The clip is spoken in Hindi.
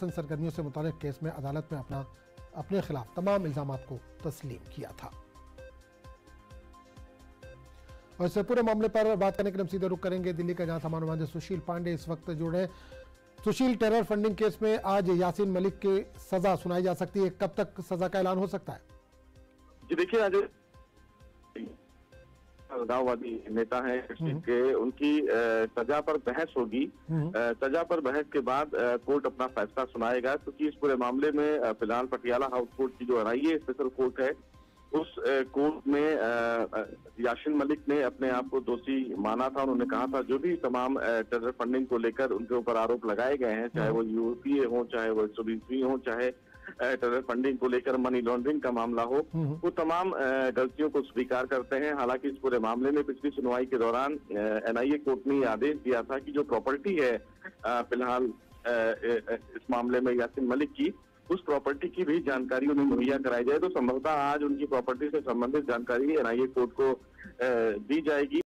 सरगर्मियों से मुतल केस में अदालत में अपना अपने खिलाफ तमाम इल्ज़ाम को तस्लीम किया था। और इससे पूरे मामले पर बात करने के लिए हम सीधे रुक करेंगे। दिल्ली का जहाँ सामान नुमाइंदे सुशील पांडे इस वक्त जुड़े सुशील टेरर फंडिंग केस में आज यासीन मलिक की सजा सुनाई जा सकती है। कब तक सजा का ऐलान हो सकता है? जी देखिए आज अलगाववादी नेता है कि उनकी सजा पर बहस होगी। सजा पर बहस के बाद कोर्ट अपना फैसला सुनाएगा क्योंकि इस पूरे मामले में फ़िलहाल पटियाला हाउस कोर्ट की जो अढ़ाई स्पेशल कोर्ट है उस कोर्ट में याशिन मलिक ने अपने आप को दोषी माना था उन्होंने कहा था जो भी तमाम टेरर फंडिंग को लेकर उनके ऊपर आरोप लगाए गए हैं चाहे वो यूपीए हो चाहे वो एक सौ हो चाहे टेरर फंडिंग को लेकर मनी लॉन्ड्रिंग का मामला हो वो तमाम गलतियों को स्वीकार करते हैं। हालाँकि इस पूरे मामले में पिछली सुनवाई के दौरान एनआईए कोर्ट ने आदेश दिया था कि जो प्रॉपर्टी है फ़िलहाल इस मामले में यासिन मलिक की उस प्रॉपर्टी की भी जानकारी उन्हें मुहैया कराई जाए। तो संभवतः आज उनकी प्रॉपर्टी से संबंधित जानकारी एनआईए कोर्ट को दी जाएगी।